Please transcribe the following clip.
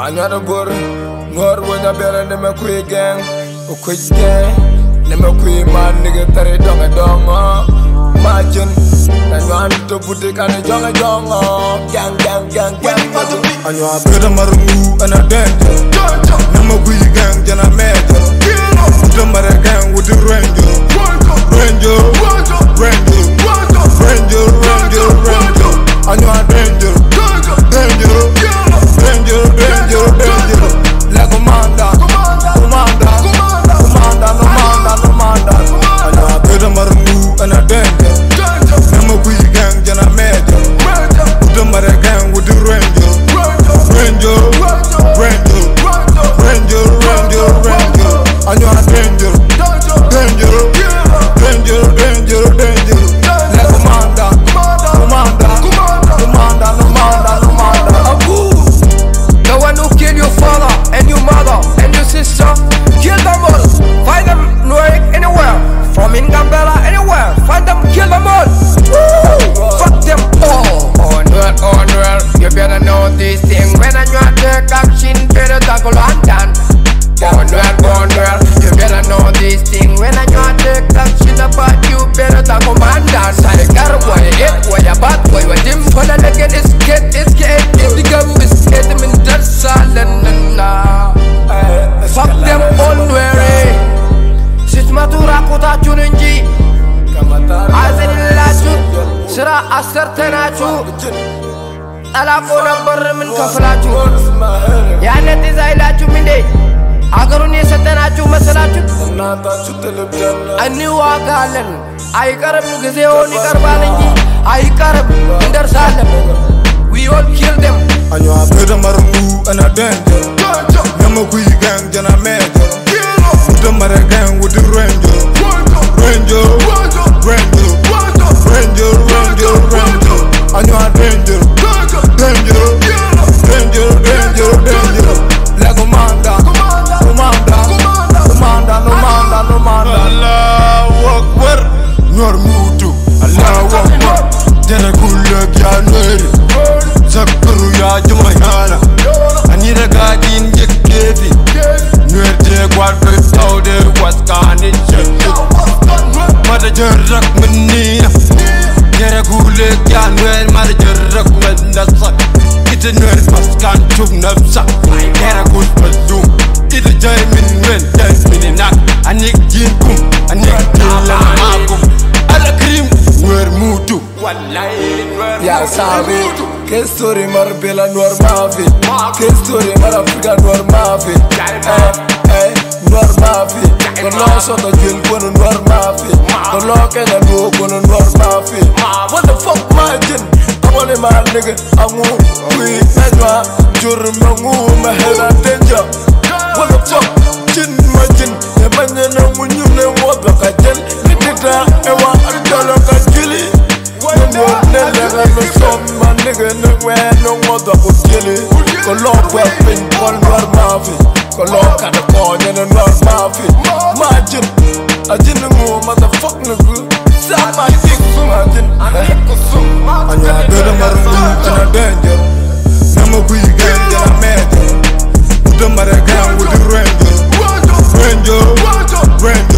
Another good Nor when I better than me quick gang O quick gang me quick man nigga tare dong a dong Imagine Na nywan to butik ane jong a jong Gang gang gang gang Anywa beda marungu ana danger Nama ጠላቆ ነበር ምን ከፍላችሁ? ያነ ጤዛ አይላችሁም እንዴ? አገሩን የሰጠናችሁ መሰላችሁ? እንዋጋለን። አይቀርም ጊዜውን ይቀርባል እንጂ አይቀርም። እንደርሳለን። We all kill them kulak ya nuri Zakkaru ya jumayana Ani da gadin jikkefi Nuer je. Gwal pe taude waskani shakki Mada jarrak minina Jara gulek ya nuer mada jarrak minasa Ita nuer maskan chuk nafsa. Jara gul mazum Ita jay min wen jay mininak Anik jin kum Ya sabe Que story mar bela noir mavi. Que story mar afrika noir mavi. Eh eh noir mavi. Ko lo so da jil kono noir mavi. Ko lo ke na do kono noir mavi. What the fuck my jin Amone ma nigga amu Wi najwa jur mangu ma hela danger. What the fuck? Jin ma jin. E banya na munyu ne woga ka jel when me son my nigga no way, no mother could kill it. Kolo weapon call war mafi Kolo kada konya no nor mafi Majin Ajin ngo motherfuck nigga Sama dick Majin Anya dada marungu jana danger. Nama kui gang jana major. Uda mara gang with the ranger. Ranger. Ranger.